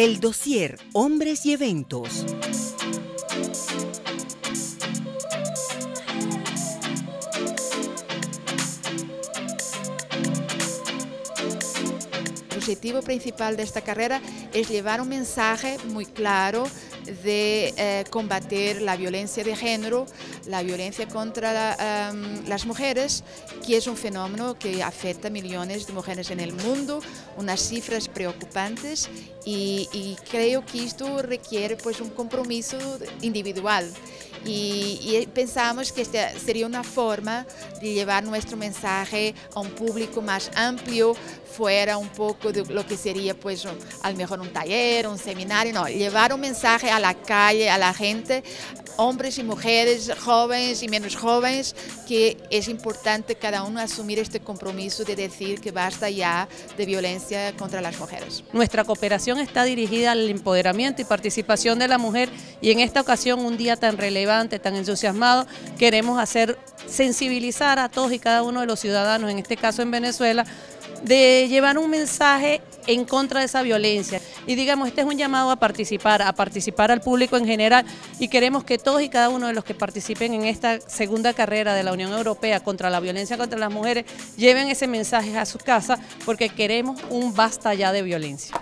El dossier Hombres y Eventos. El objetivo principal de esta carrera es llevar un mensaje muy claro de eh, combater la violencia de género, la violencia contra la, las mujeres, que es un fenómeno que afecta a millones de mujeres en el mundo, unas cifras preocupantes y, y creo que esto requiere pues un compromiso individual. Y, y, pensamos que esta sería una forma de llevar nuestro mensaje a un público más amplio, fuera un poco de lo que sería pues a lo mejor un taller, un seminario, no, llevar un mensaje a la calle, a la gente, hombres y mujeres, jóvenes y menos jóvenes, que es importante cada uno asumir este compromiso de decir que basta ya de violencia contra las mujeres. Nuestra cooperación está dirigida al empoderamiento y participación de la mujer y en esta ocasión un día tan relevante, tan entusiasmado, queremos hacer sensibilizar a todos y cada uno de los ciudadanos, en este caso en Venezuela, de llevar un mensaje en contra de esa violencia. Y digamos, este es un llamado a participar, a participar al público en general y queremos que todos y cada uno de los que participen en esta segunda carrera de la Unión Europea contra la violencia contra las mujeres lleven ese mensaje a su casa porque queremos un basta ya de violencia.